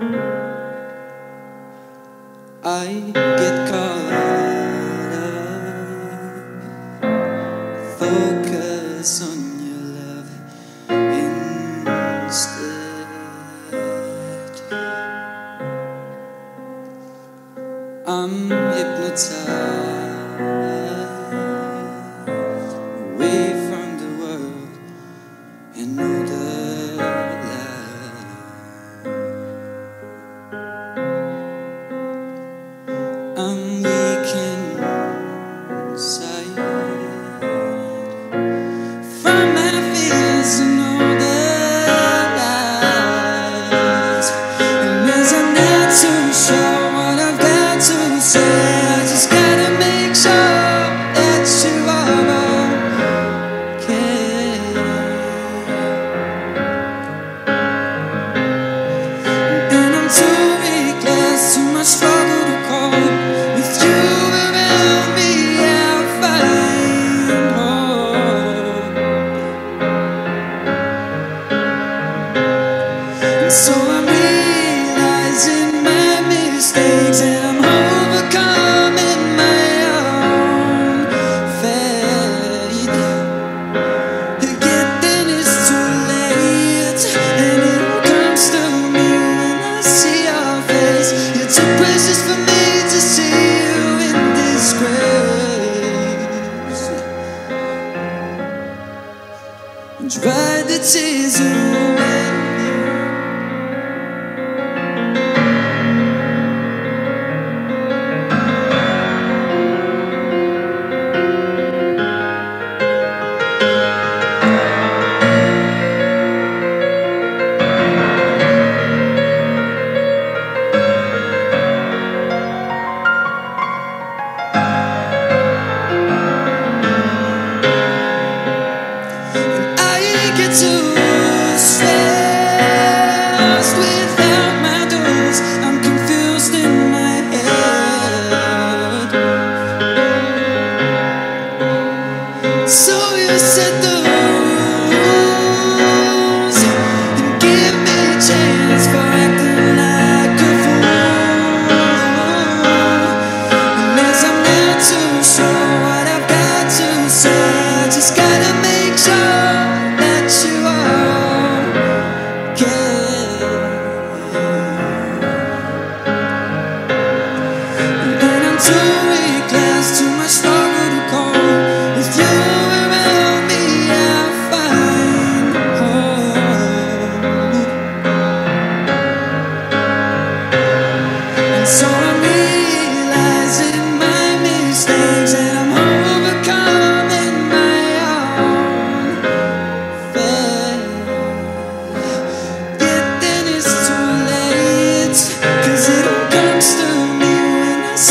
I get caught up, focus on your love instead. I'm hypnotized. mistakes and I'm overcoming my own fate. Again, then it's too late, and it comes to me when I see your face. It's too precious for me to see you in disgrace. Dry the tears away.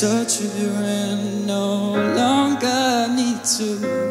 touch of your hand no longer need to